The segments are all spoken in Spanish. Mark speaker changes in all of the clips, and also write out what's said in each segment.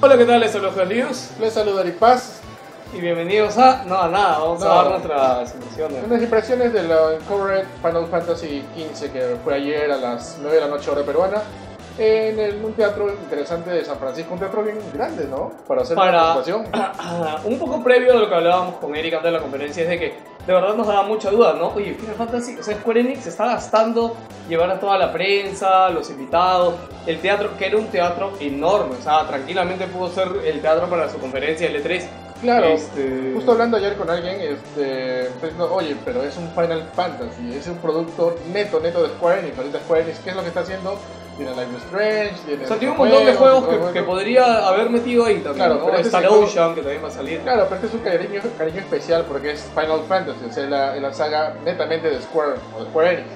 Speaker 1: Hola, ¿qué tal? Les saludo News
Speaker 2: Les saluda Eric Paz.
Speaker 1: y bienvenidos a... No, a nada, vamos a dar nuestras impresiones.
Speaker 2: Unas impresiones de la Uncovered Final Fantasy XV que fue ayer a las 9 de la noche hora peruana en el- un teatro interesante de San Francisco, un teatro bien grande, ¿no? Para hacer
Speaker 1: Para-
Speaker 2: una presentación.
Speaker 1: un poco previo de lo que hablábamos con Eric antes de la conferencia es de que de verdad nos daba mucha duda, ¿no? Oye, Final Fantasy, o sea, Square Enix se está gastando llevar a toda la prensa, los invitados, el teatro, que era un teatro enorme, o sea, tranquilamente pudo ser el teatro para su conferencia L3.
Speaker 2: Claro,
Speaker 1: Este-
Speaker 2: justo hablando ayer con alguien, este, pues, no, oye, pero es un Final Fantasy, es un producto neto, neto de Square Enix. Ahorita Square Enix, ¿qué es lo que está haciendo? Tiene Life is Strange, tiene...
Speaker 1: O sea, tiene un montón de juegos que, podría haber metido ahí también,
Speaker 2: Claro,
Speaker 1: ¿no?
Speaker 2: pero
Speaker 1: Star
Speaker 2: es
Speaker 1: Ocean, que también va a salir.
Speaker 2: Claro, pero este es un cariño, cariño especial porque es Final Fantasy, o sea, la, la saga netamente de Square, o de Square Enix.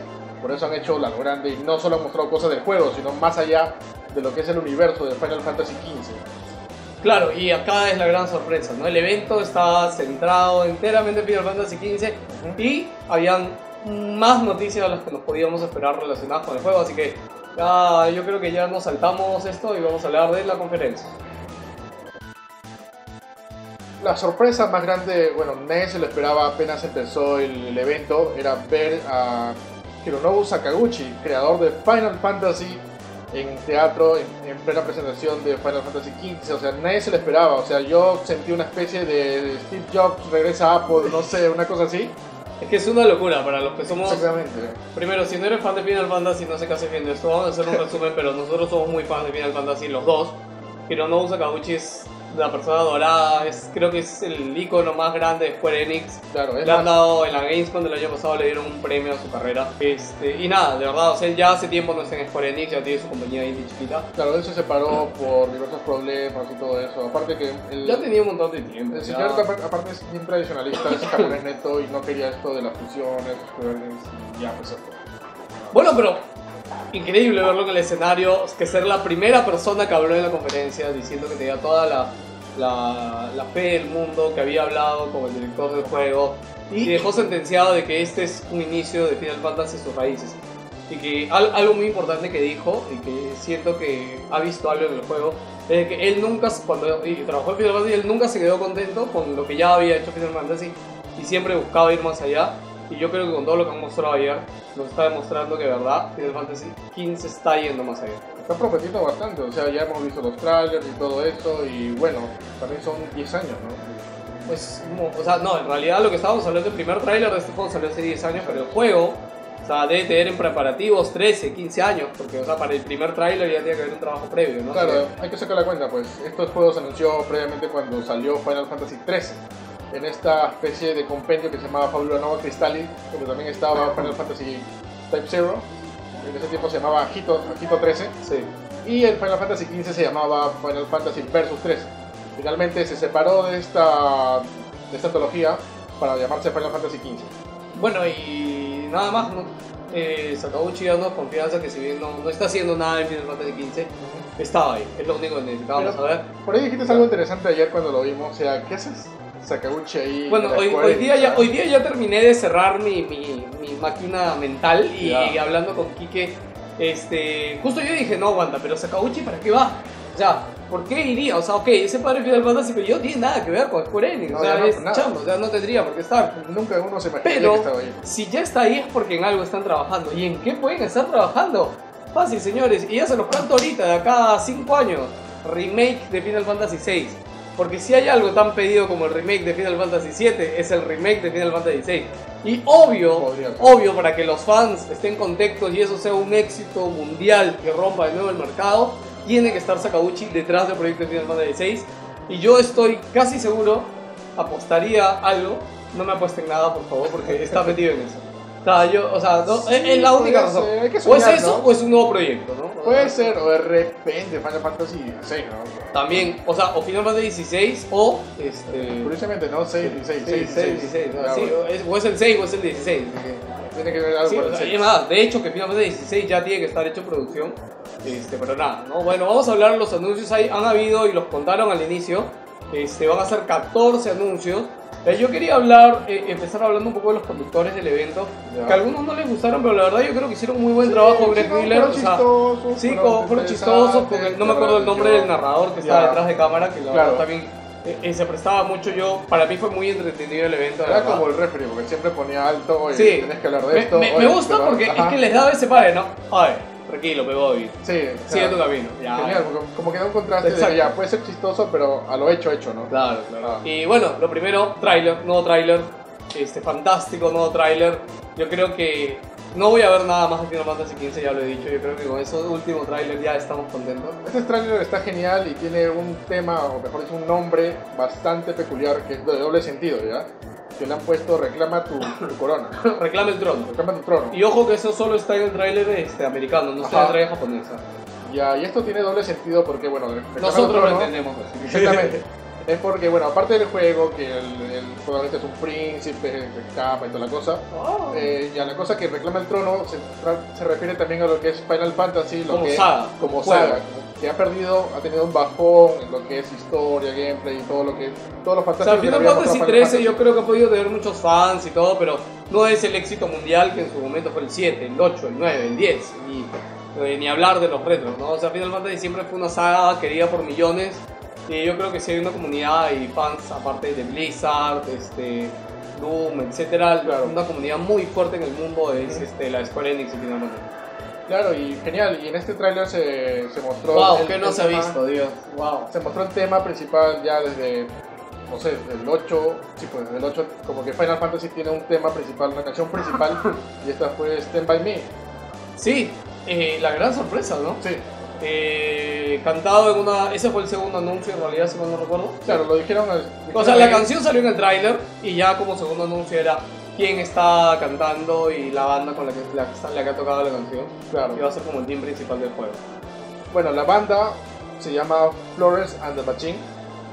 Speaker 2: Por eso han hecho la grande y no solo han mostrado cosas del juego, sino más allá de lo que es el universo de Final Fantasy XV.
Speaker 1: Claro, y acá es la gran sorpresa, ¿no? El evento está centrado enteramente en Final Fantasy XV y habían más noticias de las que nos podíamos esperar relacionadas con el juego, así que ya, yo creo que ya nos saltamos esto y vamos a hablar de la conferencia.
Speaker 2: La sorpresa más grande, bueno, nadie se lo esperaba apenas empezó el, evento, era ver a Hironobu Sakaguchi, creador de Final Fantasy, en teatro, en, en plena presentación de Final Fantasy XV. O sea, nadie se lo esperaba. O sea, yo sentí una especie de Steve Jobs regresa a Apple, no sé, una cosa así.
Speaker 1: Es que es una locura para los que somos...
Speaker 2: Exactamente.
Speaker 1: Primero, si no eres fan de Final Fantasy, no sé qué haces viendo esto, vamos a hacer un resumen, pero nosotros somos muy fans de Final Fantasy, los dos. Hironobu Sakaguchi es la persona dorada, es, creo que es el icono más grande de Square Enix.
Speaker 2: Claro, es
Speaker 1: Le han dado en la Gamescom del año pasado, le dieron un premio a su carrera. Este, y nada, de verdad, o sea, ya hace tiempo no está en Square Enix, ya tiene su compañía indie chiquita.
Speaker 2: claro, él se separó por diversos problemas y todo eso. Aparte que el,
Speaker 1: Ya tenía un montón de tiempo.
Speaker 2: el señor aparte es bien tradicionalista, es japonés neto y no quería esto de las fusiones, Square Enix, y ya pues fue.
Speaker 1: Bueno, pero increíble verlo en el escenario, que ser la primera persona que habló en la conferencia diciendo que tenía toda la, la, la fe del mundo, que había hablado con el director del juego y dejó sentenciado de que este es un inicio de Final Fantasy sus raíces. Y que al- algo muy importante que dijo y que siento que ha visto algo en el juego es que él nunca, cuando y trabajó en Final Fantasy, él nunca se quedó contento con lo que ya había hecho Final Fantasy y siempre buscaba ir más allá. Y yo creo que con todo lo que han mostrado ayer, nos está demostrando que, verdad, Final Fantasy XV está yendo más allá.
Speaker 2: Está prometiendo bastante, o sea, ya hemos visto los trailers y todo eso, y bueno, también son 10 años, ¿no?
Speaker 1: Pues, o sea, no, en realidad lo que estábamos hablando, el primer tráiler de este juego salió hace 10 años, pero el juego, o sea, debe tener en preparativos 13, 15 años, porque, o sea, para el primer tráiler ya tiene que haber un trabajo previo, ¿no?
Speaker 2: Claro, hay que sacar la cuenta, pues estos juegos se anunció previamente cuando salió Final Fantasy XIII, en esta especie de compendio que se llamaba Fabula Nova Crystallis, donde también estaba Final Fantasy Type Zero, en ese tiempo se llamaba Hito, Hito 13,
Speaker 1: Sí.
Speaker 2: y el Final Fantasy XV se llamaba Final Fantasy Versus 13. Finalmente se separó de esta, de esta antología para llamarse Final Fantasy XV.
Speaker 1: Bueno, y nada más, ¿no? Eh, Sakaguchi dando confianza que si bien no, no está haciendo nada en Final Fantasy XV, estaba ahí, es lo único que necesitábamos saber.
Speaker 2: Por ahí dijiste algo interesante ayer cuando lo vimos, o sea, ¿qué haces Sakaguchi ahí?
Speaker 1: Bueno, hoy, hoy, día ya, hoy día ya terminé de cerrar mi, mi, mi máquina mental y,
Speaker 2: Ya.
Speaker 1: y hablando con Kike, este, justo yo dije, no aguanta, pero Sakaguchi, ¿para qué va? O sea, ¿por qué iría? O sea, ok, ese padre Final Fantasy, pero yo no tiene nada que ver con Square Enix,
Speaker 2: No,
Speaker 1: o sea,
Speaker 2: no,
Speaker 1: es o sea, no tendría por qué estar.
Speaker 2: Nunca uno se imaginó
Speaker 1: Pero-
Speaker 2: que estaba ahí.
Speaker 1: Si ya está ahí es porque en algo están trabajando. ¿Y en qué pueden estar trabajando? Fácil, señores. Y ya se los canto ahorita, de acá a 5 años. Remake de Final Fantasy VI. Porque si hay algo tan pedido como el remake de Final Fantasy VII, es el remake de Final Fantasy VI. Y obvio,
Speaker 2: Podría
Speaker 1: obvio, para que los fans estén contentos y eso sea un éxito mundial que rompa de nuevo el mercado, tiene que estar Sakaguchi detrás del proyecto de Final Fantasy VI. Y yo estoy casi seguro, apostaría algo, no me apuesten nada por favor, porque está metido en eso. O sea, yo, o sea, no,
Speaker 2: Sí,
Speaker 1: es, es la única razón.
Speaker 2: ser, que
Speaker 1: o es
Speaker 2: soñar,
Speaker 1: eso
Speaker 2: ¿no?
Speaker 1: o es un nuevo proyecto, ¿no?
Speaker 2: Puede ser, o de repente Final Fantasy XVI, ¿no?
Speaker 1: También, o sea, o Final Fantasy XVI o este.
Speaker 2: Curiosamente, no 6, 16, 6,
Speaker 1: 16, 16, ¿no? Sí, o es- o es el 6 o es el 16.
Speaker 2: Tiene que ver algo
Speaker 1: Sí,
Speaker 2: con el
Speaker 1: sea,
Speaker 2: 6.
Speaker 1: es más, de hecho que Final Fantasy 16 ya tiene que estar hecho producción, este, pero nada, ¿no? Bueno, vamos a hablar de los anuncios, ahí han habido y los contaron al inicio, este, van a ser 14 anuncios, yo quería hablar, eh, empezar hablando un poco de los conductores del evento,
Speaker 2: Ya.
Speaker 1: que a algunos no les gustaron, pero la verdad yo creo que hicieron muy buen trabajo Greg
Speaker 2: Sí,
Speaker 1: Miller.
Speaker 2: fueron
Speaker 1: o sea,
Speaker 2: chistosos,
Speaker 1: sí,
Speaker 2: fueron
Speaker 1: chistosos, el- no me acuerdo el nombre del
Speaker 2: narrador
Speaker 1: que estaba detrás de cámara, que la
Speaker 2: Claro.
Speaker 1: verdad también eh, eh, se prestaba mucho. Yo, para mí fue muy entretenido el evento.
Speaker 2: Era como el referee, porque siempre ponía alto y
Speaker 1: Sí.
Speaker 2: tenés que hablar de
Speaker 1: Me,
Speaker 2: esto.
Speaker 1: me- me gusta porque es que les daba ese pare, ¿no? Ay, tranquilo, me voy.
Speaker 2: Sí,
Speaker 1: Sigue
Speaker 2: o sea,
Speaker 1: tu camino. Ya.
Speaker 2: Genial, porque como que da un contraste de
Speaker 1: Exacto.
Speaker 2: que ya puede ser chistoso, pero a lo hecho, hecho, ¿no?
Speaker 1: Claro, claro.
Speaker 2: Ah.
Speaker 1: Y bueno, lo primero, tráiler, nuevo tráiler, este, fantástico nuevo tráiler. Yo creo que no voy a ver nada más de Final Fantasy XV, ya lo he dicho. Yo creo que con ese último tráiler ya estamos contentos.
Speaker 2: Este tráiler está genial y tiene un tema, o mejor dicho, un nombre bastante peculiar que es de doble sentido, ¿ya? Que le han puesto reclama tu, tu corona,
Speaker 1: Reclama el trono.
Speaker 2: reclama tu trono.
Speaker 1: Y ojo que eso solo está en el tráiler este, americano, no está en el tráiler japonesa.
Speaker 2: Ya, y esto tiene doble sentido porque, bueno,
Speaker 1: Nosotros lo entendemos.
Speaker 2: Exactamente. Es porque, bueno, aparte del juego, que el, el protagonista es un príncipe, escapa y toda la cosa,
Speaker 1: Ah.
Speaker 2: eh, ya la cosa que reclama el trono se, refiere también a lo que es Final Fantasy, lo
Speaker 1: Como
Speaker 2: que,
Speaker 1: saga,
Speaker 2: como saga,
Speaker 1: juego.
Speaker 2: como que ha perdido, ha tenido un bajón en lo que es historia, gameplay y todo lo que, todos los
Speaker 1: O sea, Final Fantasy
Speaker 2: mostrado
Speaker 1: 13
Speaker 2: Final
Speaker 1: yo creo que ha podido tener muchos fans y todo, pero no es el éxito mundial que en su momento fue el 7, el 8, el 9, el 10, y eh, ni hablar de los retros, ¿no? O sea, Final Fantasy siempre fue una saga querida por millones, y yo creo que sí hay una comunidad y fans, aparte de Blizzard, este, Doom, etcétera,
Speaker 2: Claro.
Speaker 1: una comunidad muy fuerte en el mundo es este, la Square Enix y Final Fantasy.
Speaker 2: Claro, y genial, y en este tráiler se, se mostró...
Speaker 1: Wow,
Speaker 2: el-
Speaker 1: que no
Speaker 2: el
Speaker 1: se ha
Speaker 2: tema-
Speaker 1: visto, Dios. Wow.
Speaker 2: Se mostró el tema principal ya desde, no sé, desde el 8, sí, pues desde el 8, como que Final Fantasy tiene un tema principal, una canción principal, y esta fue Stand By Me.
Speaker 1: Sí, eh, la gran sorpresa, ¿no?
Speaker 2: Sí,
Speaker 1: Eh, cantado en una. Ese fue el segundo anuncio en realidad, si mal no recuerdo.
Speaker 2: claro, lo dijeron...
Speaker 1: O sea, la canción salió en el tráiler y ya como segundo anuncio era quién está cantando y la banda con la que, la la que ha tocado la canción.
Speaker 2: Claro.
Speaker 1: Y va a ser como el team principal del juego.
Speaker 2: Bueno, la banda se llama Flores and the Machine.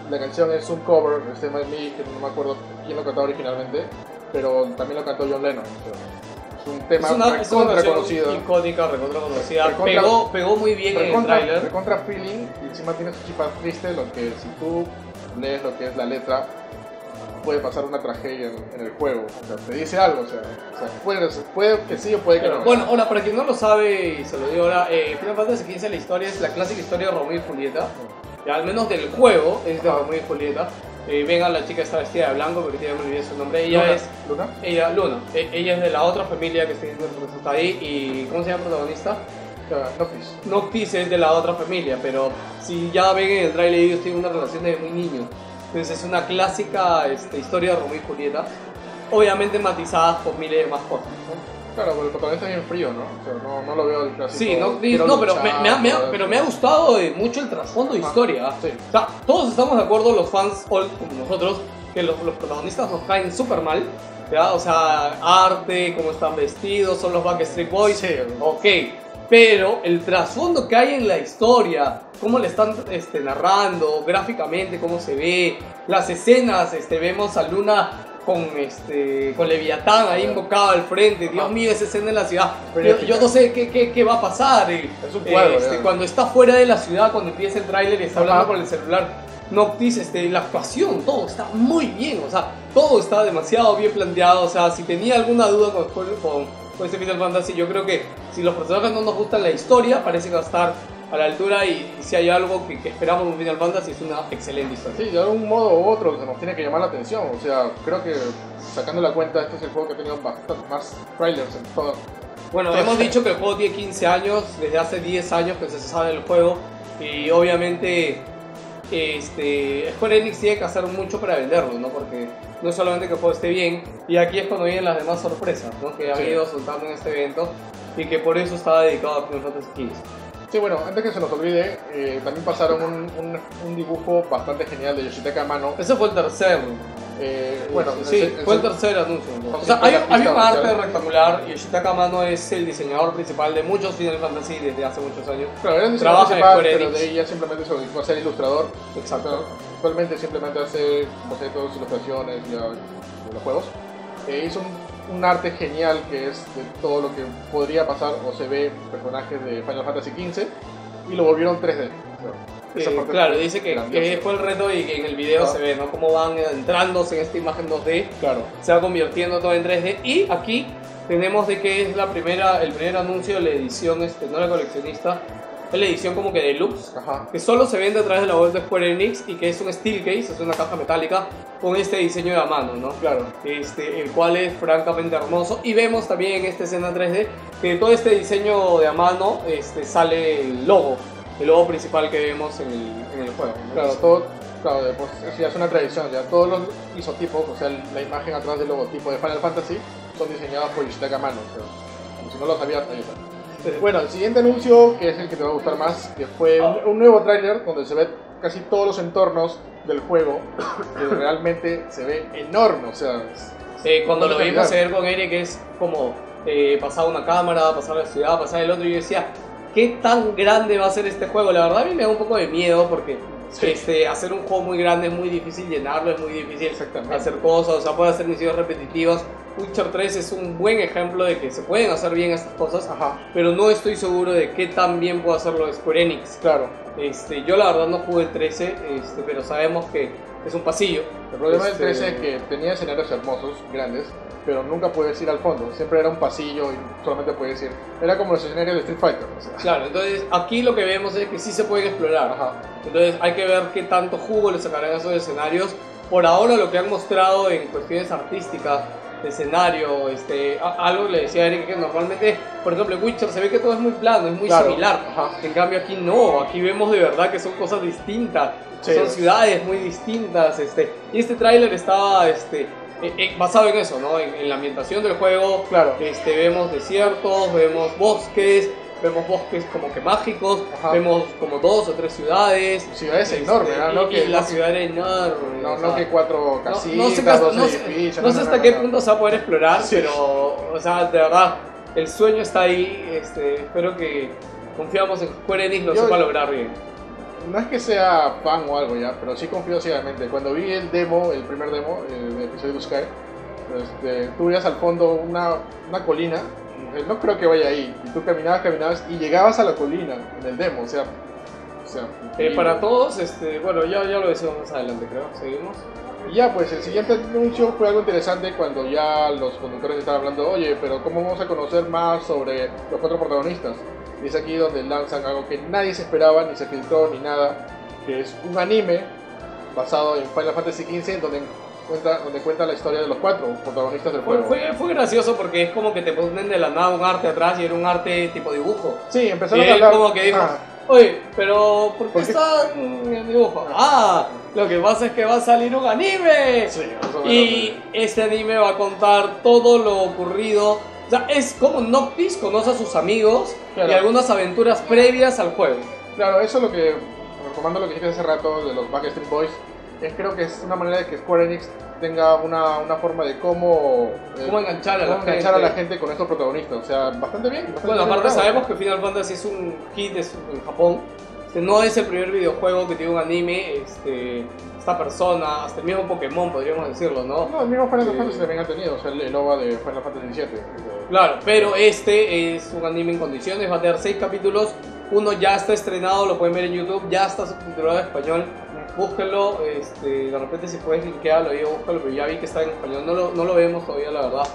Speaker 2: La canción es un cover de Stand By Me, que no me acuerdo quién lo cantó originalmente, pero también lo cantó John Lennon. es un tema
Speaker 1: es una, es una
Speaker 2: recontra conocido.
Speaker 1: icónica, recontra conocida.
Speaker 2: Recontra-
Speaker 1: pegó, pegó muy bien en el
Speaker 2: recontra,
Speaker 1: tráiler.
Speaker 2: recontra feeling y encima tiene su chipa triste, lo que si tú lees lo que es la letra, puede pasar una tragedia en, en el juego. O sea, te dice algo, o sea, o sea, puede, puede que sí o puede que no.
Speaker 1: Bueno, ahora, para quien no lo sabe y se lo digo ahora, eh, Final Fantasy XV la historia es la clásica historia de Romeo y Julieta. Al menos del juego es de. Romeo y Julieta. Eh, venga, la chica está vestida de blanco, pero ya me olvidé su nombre. Ella
Speaker 2: Luna,
Speaker 1: es
Speaker 2: Luna.
Speaker 1: Ella, Luna, e- ella es de la otra familia que está ahí y ¿cómo se llama el protagonista?
Speaker 2: Noctis.
Speaker 1: Noctis es de la otra familia, pero si ya ven en el trailer ellos tienen una relación de muy niños. Entonces es una clásica este, historia de Romeo y Julieta, obviamente matizadas por miles de más cosas. ¿no?
Speaker 2: Claro, pero el protagonista es bien frío, ¿no? O sea, no, no lo veo el clásico.
Speaker 1: Sí, no, no pero,
Speaker 2: luchar,
Speaker 1: me, me ha, me ha- pero me ha gustado mucho el trasfondo de historia.
Speaker 2: sí.
Speaker 1: O sea, todos estamos de acuerdo, los fans old como nosotros, que los, los protagonistas nos caen súper mal. ¿ya? O sea, arte, cómo están vestidos, son los Backstreet Boys.
Speaker 2: Sí,
Speaker 1: Ok, pero el trasfondo que hay en la historia, cómo le están este, narrando gráficamente, cómo se ve, las escenas, este, vemos a Luna con, este, con Leviatán ahí invocado al frente, Dios
Speaker 2: Ajá.
Speaker 1: mío, esa escena en la ciudad, yo, yo no sé qué, qué, qué va a pasar. y,
Speaker 2: Es un
Speaker 1: este, cuando está fuera de la ciudad, cuando empieza el tráiler y está
Speaker 2: Ajá.
Speaker 1: hablando por el celular, Noctis, este, la actuación, todo está muy bien, o sea, todo está demasiado bien planteado, o sea, si tenía alguna duda con, con, con este Final Fantasy, yo creo que si los personajes no nos gustan la historia, parece que va a estar a la altura y, y si hay algo que, que esperamos de un Final Fantasy es una excelente historia.
Speaker 2: Sí, de algún modo u otro se nos tiene que llamar la atención. O sea, creo que sacando la cuenta, este es el juego que ha tenido bastante más trailers en todo.
Speaker 1: Bueno, hemos dicho que el juego tiene 15 años, desde hace 10 años que se sabe del juego y obviamente este, Square Enix tiene que hacer mucho para venderlo, ¿no? Porque no es solamente que el juego esté bien, y aquí es cuando vienen las demás sorpresas, ¿no? Que han
Speaker 2: Sí.
Speaker 1: ido soltando en este evento y que por eso estaba dedicado a Final Fantasy XV.
Speaker 2: Sí, bueno, antes que se nos olvide, eh, también pasaron un, un- un dibujo bastante genial de Yoshitaka Amano.
Speaker 1: Ese fue el tercer.
Speaker 2: Eh, bueno,
Speaker 1: sí,
Speaker 2: el- el-
Speaker 1: fue el tercer anuncio. O sea, hay, había una arte rectangular y Yoshitaka Amano es el diseñador principal de muchos Final Fantasy desde hace muchos años.
Speaker 2: Claro, era un diseñador principal, pero de ya simplemente se dedicó a ser ilustrador.
Speaker 1: Exacto.
Speaker 2: Actualmente simplemente hace bocetos, ilustraciones ya de los juegos. Eh, hizo un, un arte genial que es de todo lo que podría pasar o se ve personajes de Final Fantasy XV y lo volvieron 3D. O sea, Esa
Speaker 1: Eh, claro, dice que, que fue el reto y que en el video
Speaker 2: Ah.
Speaker 1: se ve, ¿no? Cómo van entrándose en esta imagen 2D,
Speaker 2: Claro.
Speaker 1: se va convirtiendo todo en 3D. Y aquí tenemos de que es la primera, el primer anuncio de la edición, este, no la coleccionista, es la edición como que deluxe,
Speaker 2: Ajá.
Speaker 1: que solo se vende a través de la web de Square Enix y que es un steel case, es una caja metálica con este diseño de a mano, ¿no?
Speaker 2: Claro.
Speaker 1: este, el cual es francamente hermoso. Y vemos también en esta escena 3D que de todo este diseño de a mano este, sale el logo, el logo principal que vemos en el, en el juego. ¿no?
Speaker 2: Claro, todo, claro, eso ya es una tradición, ya todos los isotipos, o sea, la imagen atrás del logotipo de Final Fantasy son diseñados por Yoshitaka Amano, o sea, como si no lo sabías, ahí está. Bueno, el siguiente anuncio, que es el que te va a gustar más, que fue un, un nuevo tráiler donde se ve casi todos los entornos del juego, que realmente se ve enorme, o sea,
Speaker 1: Eh, cuando lo vimos ver con Eric es como eh, pasar una cámara, pasar la ciudad, pasar el otro y yo decía, ¿qué tan grande va a ser este juego? La verdad a mí me da un poco de miedo porque
Speaker 2: Sí.
Speaker 1: este, hacer un juego muy grande es muy difícil llenarlo, es muy difícil hacer cosas, o sea, puede hacer misiones repetitivas. Witcher 3 es un buen ejemplo de que se pueden hacer bien estas cosas,
Speaker 2: Ajá,
Speaker 1: pero no estoy seguro de qué tan bien puede hacerlo Square Enix.
Speaker 2: claro.
Speaker 1: Este, yo la verdad no jugué el 13, este, pero sabemos que es un pasillo.
Speaker 2: El problema
Speaker 1: Este-
Speaker 2: del 13 es que tenía escenarios hermosos, grandes, pero nunca podías ir al fondo, siempre era un pasillo y solamente podías ir. Era como los escenarios de Street Fighter, o sea.
Speaker 1: Claro, entonces aquí lo que vemos es que sí se pueden explorar.
Speaker 2: Ajá.
Speaker 1: Entonces hay que ver qué tanto jugo le sacarán a esos escenarios. Por ahora lo que han mostrado en cuestiones artísticas, de escenario, este, a- algo le decía a Eric que normalmente, por ejemplo, en Witcher se ve que todo es muy plano, es muy
Speaker 2: Claro,
Speaker 1: similar.
Speaker 2: ajá.
Speaker 1: En cambio aquí no, aquí vemos de verdad que son cosas distintas,
Speaker 2: Sí.
Speaker 1: son ciudades muy distintas. Este, y este tráiler estaba este, eh, eh, basado en eso, ¿no? En, en la ambientación del juego.
Speaker 2: Claro.
Speaker 1: Este, vemos desiertos, vemos bosques, vemos bosques como que mágicos,
Speaker 2: Ajá.
Speaker 1: vemos como dos o tres ciudades.
Speaker 2: Ciudades
Speaker 1: Este,
Speaker 2: enormes, ¿no?
Speaker 1: y-
Speaker 2: No
Speaker 1: y
Speaker 2: que,
Speaker 1: la
Speaker 2: no,
Speaker 1: ciudad era enorme.
Speaker 2: no,
Speaker 1: o
Speaker 2: no que cuatro casitas,
Speaker 1: no sé,
Speaker 2: dos
Speaker 1: no
Speaker 2: edificios.
Speaker 1: no sé hasta qué punto se va a poder explorar,
Speaker 2: Sí.
Speaker 1: pero, o sea, de verdad, el sueño está ahí. Este, espero que confiamos en que Square Enix lo
Speaker 2: Yo-
Speaker 1: sepa lograr bien.
Speaker 2: No es que sea fan o algo ya, pero sí confío ciegamente. Cuando vi el demo, el primer demo eh, de episodio de Sky, este, tú veías al fondo una, una colina, y no creo que vaya ahí. Y tú caminabas, caminabas y llegabas a la colina en el demo, o sea. O sea
Speaker 1: Eh, para todos, este, bueno, ya, ya lo decimos más adelante, creo. Seguimos.
Speaker 2: Y ya, pues el siguiente anuncio fue algo interesante cuando ya los conductores estaban hablando, oye, pero ¿cómo vamos a conocer más sobre los cuatro protagonistas? Y es aquí donde lanzan algo que nadie se esperaba, ni se filtró, ni nada, que es un anime basado en Final Fantasy XV, donde cuenta, donde cuenta la historia de los cuatro protagonistas del
Speaker 1: Fue,
Speaker 2: juego.
Speaker 1: fue, fue gracioso porque es como que te ponen de la nada un arte atrás y era un arte tipo dibujo.
Speaker 2: Sí,
Speaker 1: Y
Speaker 2: empezaron a
Speaker 1: él
Speaker 2: hablar...
Speaker 1: como que dijo,
Speaker 2: Ah,
Speaker 1: oye, pero ¿por qué
Speaker 2: ¿Por qué?
Speaker 1: está en el dibujo? Ah, lo que pasa es que va a salir un anime.
Speaker 2: sí.
Speaker 1: Y este anime va a contar todo lo ocurrido. O sea, es como Noctis conoce a sus amigos
Speaker 2: Claro.
Speaker 1: y algunas aventuras previas al juego.
Speaker 2: Claro, eso es lo que, retomando lo que dijiste hace rato de los Backstreet Boys, creo que es una manera de que Square Enix tenga una, una forma de cómo, eh,
Speaker 1: Cómo enganchar a la
Speaker 2: cómo enganchar
Speaker 1: gente.
Speaker 2: a la gente con estos protagonistas. O sea, bastante bien. bastante
Speaker 1: Bueno,
Speaker 2: bien
Speaker 1: aparte
Speaker 2: logrado.
Speaker 1: sabemos que Final Fantasy es un hit en Japón. Este, no es el primer videojuego que tiene un anime. Este, esta persona, hasta el mismo Pokémon podríamos decirlo, ¿no?
Speaker 2: No, el mismo Final
Speaker 1: Sí.
Speaker 2: Fantasy también ha tenido, o sea, el, el OVA de Final Fantasy VII.
Speaker 1: Claro, pero este es un anime en condiciones, va a tener seis capítulos. Uno ya está estrenado, lo pueden ver en YouTube, ya está subtitulado en español. Búsquenlo, este, de repente si puedes linkearlo, yo búscalo, pero ya vi que está en español, no lo, no lo vemos todavía, la verdad.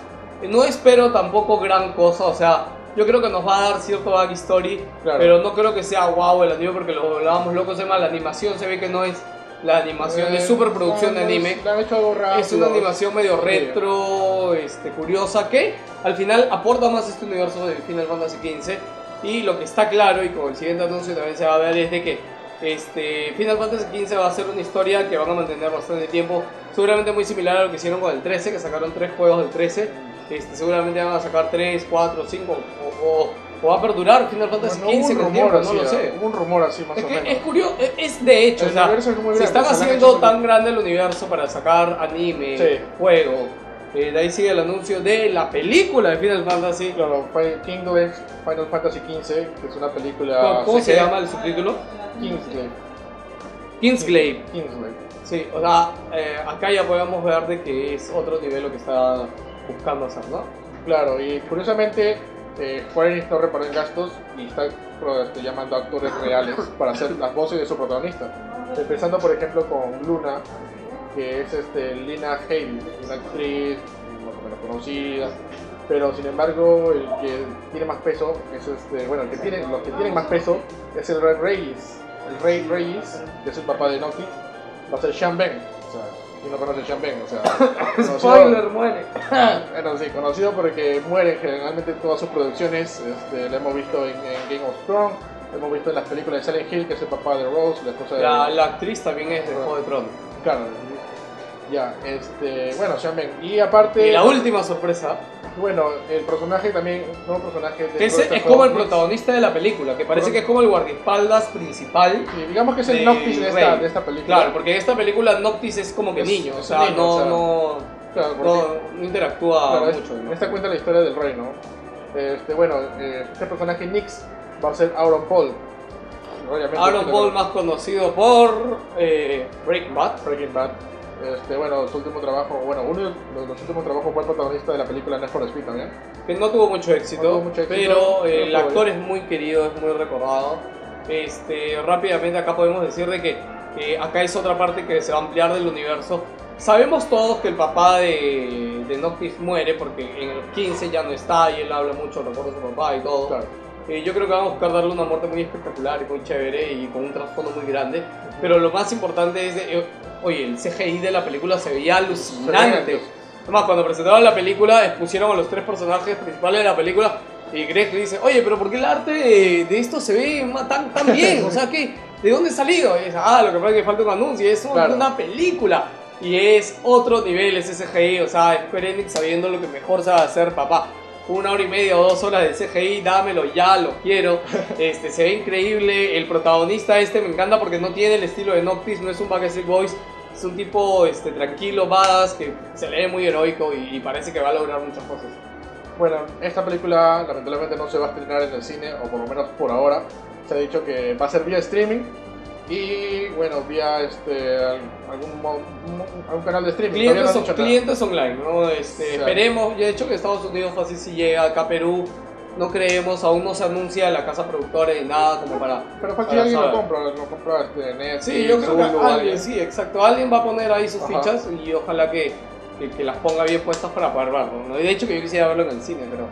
Speaker 1: No espero tampoco gran cosa, o sea, yo creo que nos va a dar cierto backstory,
Speaker 2: Claro.
Speaker 1: pero no creo que sea wow el anime porque lo hablábamos locos, además la animación se ve que no es la animación
Speaker 2: Eh,
Speaker 1: superproducción
Speaker 2: no,
Speaker 1: de anime.
Speaker 2: Le han hecho rápido.
Speaker 1: Es una animación medio retro, este, curiosa, que al final aporta más este universo de Final Fantasy XV. Y lo que está claro, y con el siguiente anuncio también se va a ver, es de que este, Final Fantasy XV va a ser una historia que van a mantener bastante tiempo. Seguramente muy similar a lo que hicieron con el 13, que sacaron tres juegos del 13. Este, seguramente van a sacar 3, 4, 5, o, o- o va a perdurar Final Fantasy
Speaker 2: No, no
Speaker 1: XV
Speaker 2: un
Speaker 1: con el
Speaker 2: rumor
Speaker 1: tiempo,
Speaker 2: así,
Speaker 1: no lo
Speaker 2: ah,
Speaker 1: sé.
Speaker 2: Hubo un rumor así más
Speaker 1: Es
Speaker 2: o
Speaker 1: que
Speaker 2: menos.
Speaker 1: es curioso, es de hecho,
Speaker 2: El
Speaker 1: o sea,
Speaker 2: universo es muy
Speaker 1: se
Speaker 2: grande,
Speaker 1: están
Speaker 2: lo han
Speaker 1: haciendo tan grande el universo para sacar anime,
Speaker 2: Sí.
Speaker 1: juego. Eh, de ahí sigue el anuncio de la película de Final Fantasy.
Speaker 2: Claro, Kingdom Final Fantasy XV, que es una película.
Speaker 1: ¿Cómo, cómo se llama el subtítulo?
Speaker 2: Kingsglaive.
Speaker 1: Kingsglaive.
Speaker 2: Kingsglaive.
Speaker 1: Sí, o sea, eh, acá ya podemos ver de que es otro nivel lo que está buscando hacer, ¿no?
Speaker 2: Claro, y curiosamente eh, Square Enix no reparó en gastos y está este, llamando a actores reales para hacer las voces de su protagonista. Empezando, por ejemplo, con Luna, que es este, Lina Headey, una actriz más o menos conocida. Pero sin embargo, el que tiene más peso es este, bueno, el que tiene, los que tienen más peso es el Rey Reyes. El Rey Reyes, que es el papá de Noctis, va a ser Sean Ben. O sea, ¿quién no conoce Sean Ben? O sea, conocido-
Speaker 1: Spoiler, muere.
Speaker 2: bueno, sí, conocido porque muere generalmente en todas sus producciones. Este, lo hemos visto en, en Game of Thrones, lo hemos visto en las películas de Silent Hill, que es el papá de Rose, la esposa de.
Speaker 1: La, la actriz también es de Juego de Tronos.
Speaker 2: Claro, ya, este. Bueno, Sean Ben. Y aparte.
Speaker 1: Y la última sorpresa,
Speaker 2: Bueno, el personaje también, un nuevo personaje de
Speaker 1: que es, es como el protagonista de la película, que parece que es como el guardaespaldas principal.
Speaker 2: Sí, digamos que es el Noctis de esta, de esta película.
Speaker 1: Claro, porque en esta película Noctis es como que
Speaker 2: Es-
Speaker 1: niño, o sea,
Speaker 2: niño,
Speaker 1: no,
Speaker 2: o sea,
Speaker 1: no,
Speaker 2: Claro,
Speaker 1: no, no interactúa
Speaker 2: claro,
Speaker 1: mucho. ¿no?
Speaker 2: Esta cuenta la historia del rey, ¿no? Este, bueno, eh, este personaje Nix va a ser Auron Paul.
Speaker 1: Aaron Paul más conocido por eh, Breaking Bad.
Speaker 2: Breaking Bad. Este, bueno, su último trabajo, bueno, uno de los, los últimos trabajos fue el protagonista de la película Need for Speed también.
Speaker 1: que no tuvo mucho éxito,
Speaker 2: No tuvo mucho éxito,
Speaker 1: pero
Speaker 2: pero
Speaker 1: el actor es muy querido, es muy recordado. Este, rápidamente acá podemos decir de que eh, acá es otra parte que se va a ampliar del universo. Sabemos todos que el papá de, de Noctis muere porque en el 15 ya no está y él habla mucho, recuerda a su papá y todo.
Speaker 2: Claro.
Speaker 1: Eh, yo creo que van a buscar darle una muerte muy espectacular y muy chévere y con un trasfondo muy grande. Pero lo más importante es, de, eh, oye, el CGI de la película se veía alucinante. Además, cuando presentaron la película, expusieron a los tres personajes principales de la película y Greg le dice, oye, pero ¿por qué el arte de, esto se ve tan, tan bien? O sea, ¿qué? ¿de dónde ha salido? Y dice, ah, lo que pasa es que falta un anuncio, es una,
Speaker 2: Claro.
Speaker 1: una película. Y es otro nivel ese CGI, o sea, Square Enix sabiendo lo que mejor sabe hacer, papá. Una hora y media o dos horas de CGI, dámelo ya, lo quiero. Este, se ve increíble. El protagonista este me encanta porque no tiene el estilo de Noctis, no es un Backstreet Boys. Es un tipo este, tranquilo, badass, que se le ve muy heroico y, y parece que va a lograr muchas cosas.
Speaker 2: Bueno, esta película lamentablemente no se va a estrenar en el cine, o por lo menos por ahora. Se ha dicho que va a ser vía streaming y, bueno, vía este, al- algún, algún canal de streaming. Todavía no
Speaker 1: Clientes, clientes online, ¿no? Este. Esperemos, ya he dicho que Estados Unidos fácil si llega acá a Perú. No creemos, aún no se anuncia la casa productora ni nada como para.
Speaker 2: Pero fácil
Speaker 1: para
Speaker 2: alguien lo
Speaker 1: saber.
Speaker 2: compra, lo compra este, Netflix,
Speaker 1: Sí, yo creo que
Speaker 2: Hulu,
Speaker 1: alguien, sí, exacto. Alguien va a poner ahí sus
Speaker 2: Ajá.
Speaker 1: fichas y ojalá que, que, que las ponga bien puestas para poder verlo. ¿no? De hecho que yo quisiera verlo en el cine, pero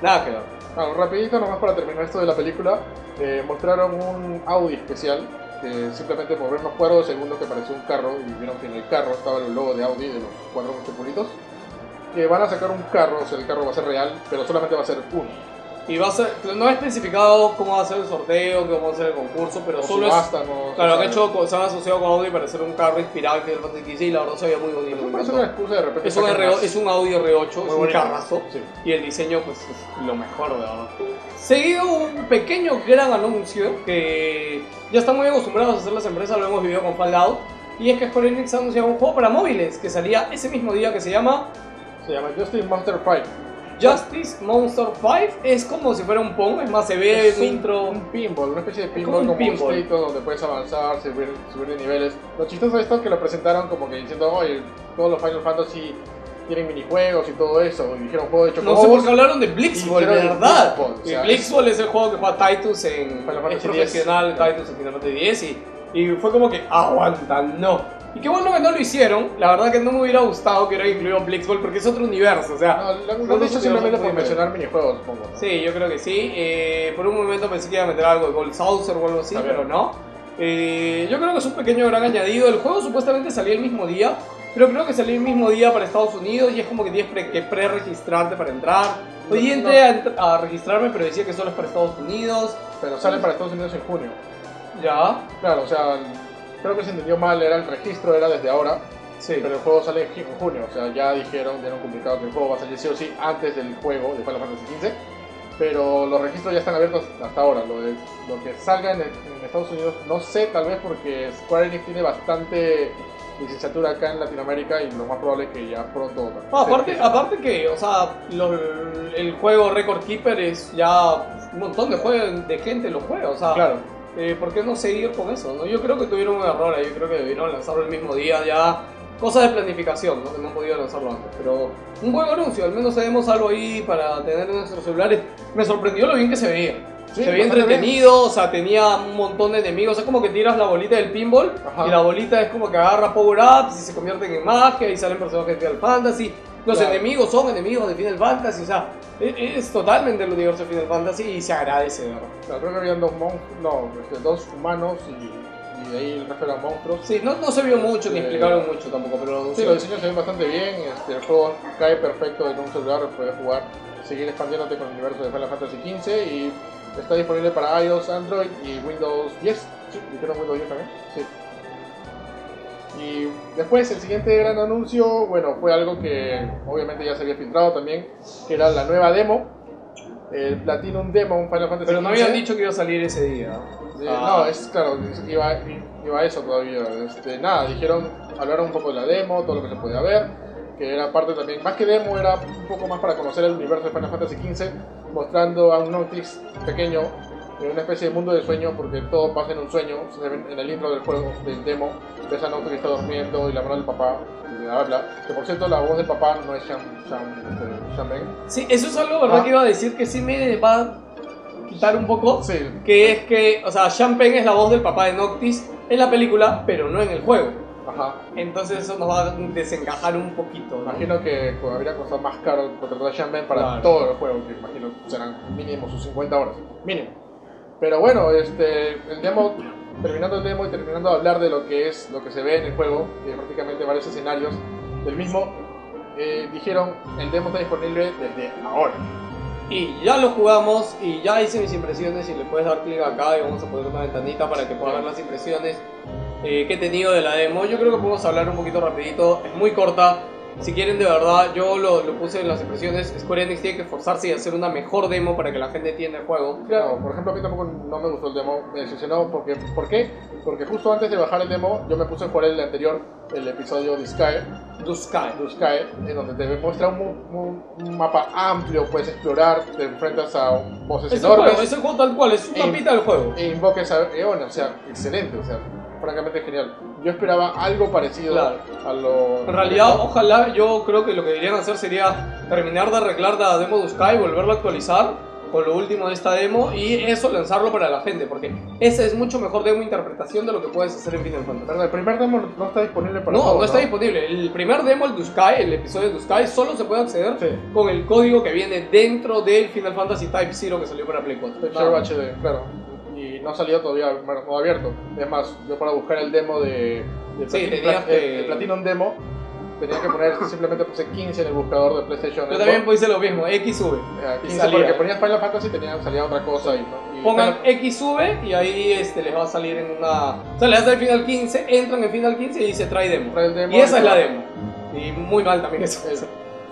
Speaker 1: nada que ver.
Speaker 2: Bueno, rapidito nomás para terminar esto de la película, eh, mostraron un Audi especial, que simplemente por ver unos cuadros de segundos que parecía un carro, y vieron que en el carro estaba el logo de Audi, de los cuatro circulitos, que van a sacar un carro, o sea, el carro va a ser real, pero solamente va a ser uno.
Speaker 1: Y va a ser, no he especificado cómo va a ser el sorteo, cómo va a ser el concurso, pero
Speaker 2: O
Speaker 1: solo es.
Speaker 2: subasta, no se
Speaker 1: Claro, que hecho, se han asociado con Audi para hacer un carro inspirado en Final Fantasy y la verdad se veía muy bonito.
Speaker 2: Eso
Speaker 1: me
Speaker 2: parece
Speaker 1: encantó.
Speaker 2: una excusa de repente.
Speaker 1: Es un, R, es un Audi R8, es
Speaker 2: Muy
Speaker 1: un carrazo.
Speaker 2: Sí.
Speaker 1: Y el diseño, pues, es lo mejor, de verdad. Seguido un pequeño gran anuncio que ya están muy acostumbrados a hacer las empresas, lo hemos vivido con Fallout. Y es que Square Enix ha anunciado un juego para móviles que salía ese mismo día que se llama
Speaker 2: Se llama Justice Monster Fight.
Speaker 1: Justice Monster 5. Es como si fuera un Pong, es más, se ve
Speaker 2: Es
Speaker 1: un intro.
Speaker 2: Un pinball, una especie de
Speaker 1: como
Speaker 2: pinball
Speaker 1: un
Speaker 2: como, un
Speaker 1: pinball.
Speaker 2: escrito donde puedes avanzar, subir, subir de niveles. Lo chistoso de esto es que lo presentaron como que diciendo, oye, todos los Final Fantasy tienen minijuegos y todo eso. Y dijeron juego de
Speaker 1: No sé
Speaker 2: chocobos.
Speaker 1: por qué hablaron de Blitzball,
Speaker 2: el
Speaker 1: ¿verdad?
Speaker 2: Blitzball, o sea,
Speaker 1: Blitzball es el juego que juega Titus en.
Speaker 2: Final
Speaker 1: Es
Speaker 2: Fantasy
Speaker 1: profesional
Speaker 2: X.
Speaker 1: Titus en Final Fantasy X y, y fue como que aguanta, no. Y qué bueno que no lo hicieron. La verdad que no me hubiera gustado que hubiera incluido Blitzball porque es otro universo. O sea,
Speaker 2: No, lo, lo han
Speaker 1: universos
Speaker 2: simplemente por mencionar minijuegos, supongo. ¿no?
Speaker 1: Sí, yo creo que sí. Eh, por un momento pensé que iba a meter algo de Gold Saucer o algo así, pero no. Eh, yo creo que es un pequeño gran añadido. El juego supuestamente salió el mismo día, pero creo que salió el mismo día para Estados Unidos y es como que tienes pre- que pre-registrarte para entrar. Hoy día
Speaker 2: No,
Speaker 1: entré a, entr- a registrarme, pero decía que solo es para Estados Unidos.
Speaker 2: Pero sale para Estados Unidos en junio.
Speaker 1: Ya,
Speaker 2: Claro, o sea, creo que se entendió mal, era el registro era desde ahora,
Speaker 1: sí.
Speaker 2: pero el juego sale en ju- en junio. O sea, ya dijeron, dieron comunicado que el juego va a salir sí o sí antes del juego de Final Fantasy XV. Pero los registros ya están abiertos hasta ahora. Lo, de, lo que salga en, en Estados Unidos, no sé, tal vez porque Square Enix tiene bastante licenciatura acá en Latinoamérica y lo más probable es que ya pronto.
Speaker 1: No, aparte, aparte que, o sea, lo- el juego Record Keeper es ya un montón de, jue- de gente lo juega, o sea,
Speaker 2: Claro,
Speaker 1: eh, ¿por qué no seguir con eso? ¿no? Yo creo que tuvieron un error ahí, yo creo que debieron lanzarlo el mismo día ya. Cosas de planificación, ¿no? Que no han podido lanzarlo antes. Pero un buen anuncio, al menos tenemos algo ahí para tener en nuestros celulares. Me sorprendió lo bien que se veía.
Speaker 2: Sí,
Speaker 1: se veía entretenido, o sea, tenía un montón de enemigos. Es como que tiras la bolita del pinball
Speaker 2: Ajá.
Speaker 1: y la bolita es como que agarra power-ups y se convierten en magia y salen personajes de Final Fantasy. Los
Speaker 2: Claro.
Speaker 1: enemigos son enemigos de Final Fantasy, o sea, es, es totalmente el universo de Final Fantasy y se agradece, de verdad.
Speaker 2: Claro, creo que habían dos monstruos, no, este, dos humanos y, y de ahí el resto eran monstruos.
Speaker 1: Sí, no, no se vio mucho ni
Speaker 2: Eh,
Speaker 1: explicaron mucho tampoco, pero
Speaker 2: Sí, los diseños se ven bastante bien, este, el juego cae perfecto en un celular, puedes jugar, seguir expandiéndote con el universo de Final Fantasy XV y está disponible para iOS, Android y Windows 10. Sí, dijeron Windows 10 también. Sí. Y después el siguiente gran anuncio, bueno, fue algo que obviamente ya se había filtrado también, que era la nueva demo, el Platinum Demo, un Final Fantasy
Speaker 1: Pero no habían dicho que iba a salir ese día.
Speaker 2: Eh,
Speaker 1: Ah.
Speaker 2: No, es claro, iba, iba eso todavía. Este, nada, dijeron, hablaron un poco de la demo, todo lo que se podía ver, que era parte también, más que demo, era un poco más para conocer el universo de Final Fantasy XV, mostrando a un Noctis pequeño en una especie de mundo de sueño, porque todo pasa en un sueño. Se ven en el intro del juego, del demo, ves a Noctis que está durmiendo y la mano del papá le habla. Que por cierto, la voz del papá no es Sean, este.
Speaker 1: Sí, eso es algo, ¿verdad?
Speaker 2: Ah.
Speaker 1: Que iba a decir que sí me va a quitar un poco.
Speaker 2: Sí,
Speaker 1: Que es que, o sea, Sean Penn es la voz del papá de Noctis en la película, pero no en el juego.
Speaker 2: ajá.
Speaker 1: Entonces eso nos va a desencajar un poquito. ¿no?
Speaker 2: Imagino que pues, habría costado más caro contratar a Ben para
Speaker 1: Claro.
Speaker 2: todo el juego, que imagino serán mínimo sus 50 horas. Mínimo. Pero bueno, este, el demo, terminando el demo y terminando de hablar de lo que es, lo que se ve en el juego, que prácticamente varios escenarios del mismo, eh, dijeron el demo está disponible desde ahora.
Speaker 1: Y ya lo jugamos y ya hice mis impresiones y le puedes dar clic acá y vamos a poner una ventanita para que puedas ver las impresiones eh, que he tenido de la demo. Yo creo que podemos hablar un poquito rapidito, es muy corta. Si quieren de verdad, yo lo, lo puse en las impresiones, Square Enix tiene que esforzarse y hacer una mejor demo para que la gente entienda el juego.
Speaker 2: Claro, por ejemplo, a mí tampoco no me gustó el demo, me decepcionó porque, ¿por qué? Porque justo antes de bajar el demo, yo me puse a jugar el anterior, el episodio de Sky.
Speaker 1: Blue Sky,
Speaker 2: en donde te muestra un, un- un mapa amplio, puedes explorar, te enfrentas a voces
Speaker 1: Es juego,
Speaker 2: enormes
Speaker 1: es el juego tal cual, es una
Speaker 2: Eh,
Speaker 1: pita del juego.
Speaker 2: e invoques a Eon, o sea, excelente, o sea, francamente genial. Yo esperaba algo parecido
Speaker 1: Claro.
Speaker 2: a lo...
Speaker 1: En realidad, ojalá, yo creo que lo que deberían hacer sería terminar de arreglar la demo de Sky, volverlo a actualizar con lo último de esta demo y eso lanzarlo para la gente, porque esa es mucho mejor demo interpretación de lo que puedes hacer en Final Fantasy.
Speaker 2: Verdad, El primer demo no está disponible para
Speaker 1: No,
Speaker 2: todos,
Speaker 1: no está disponible. El primer demo, el Sky, el episodio de Sky, solo se puede acceder
Speaker 2: Sí.
Speaker 1: con el código que viene dentro del Final Fantasy Type 0 que salió para Play 4.
Speaker 2: Type
Speaker 1: Nada
Speaker 2: 0
Speaker 1: más.
Speaker 2: HD, claro. No ha salido todavía en modo abierto. Es más, yo para buscar el demo de, de
Speaker 1: Sí, que-
Speaker 2: el, el Platinum Demo, tenía que poner, simplemente puse 15 en el buscador de PlayStation.
Speaker 1: Yo también hice lo mismo, XV.
Speaker 2: Eh,
Speaker 1: y
Speaker 2: 15
Speaker 1: salía.
Speaker 2: porque ponías Final Fantasy tenía, salía otra cosa y, y
Speaker 1: Pongan
Speaker 2: Final-
Speaker 1: XV y ahí este, les va a salir en una... O sea, le das al Final 15, entran en Final 15 y dice trae demo.
Speaker 2: trae el demo
Speaker 1: Y esa es la demo. Y muy mal también eso.
Speaker 2: Eh,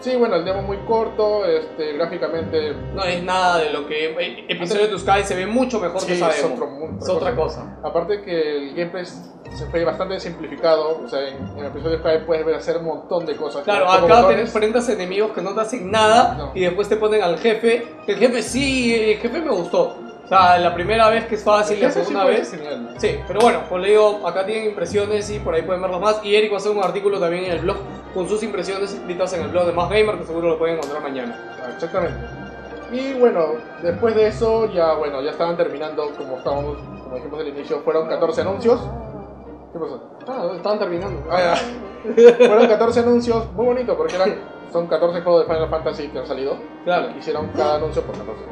Speaker 2: Sí, bueno, el demo muy corto, este, gráficamente
Speaker 1: No es nada de lo que... eh, Episodio de Sky se ve mucho mejor que esa
Speaker 2: es,
Speaker 1: demo.
Speaker 2: otro mundo,
Speaker 1: es otra cosa.
Speaker 2: Aparte que el gameplay se fue bastante simplificado, o sea, en, en el episodio de Sky puedes ver hacer un montón de cosas.
Speaker 1: Claro,
Speaker 2: como
Speaker 1: acá te enfrentas enemigos que no te hacen nada
Speaker 2: No.
Speaker 1: y después te ponen al jefe. El jefe sí, el jefe me gustó. Sea, la primera vez que es fácil, la segunda vez. Sí, pero bueno, como le digo, acá tienen impresiones y por ahí pueden verlos más. Y Eric va a hacer un artículo también en el blog con sus impresiones escritas en el blog de Más Gamer, que seguro lo pueden encontrar mañana.
Speaker 2: Ah, Exactamente. Y bueno, después de eso ya bueno, ya estaban terminando, como estábamos, como dijimos al inicio, fueron 14 anuncios. ¿Qué pasó?
Speaker 1: Ah, estaban terminando.
Speaker 2: Ah, ya. fueron 14 anuncios, muy bonito porque eran son 14 juegos de Final Fantasy que han salido.
Speaker 1: Claro.
Speaker 2: Hicieron cada anuncio por 14.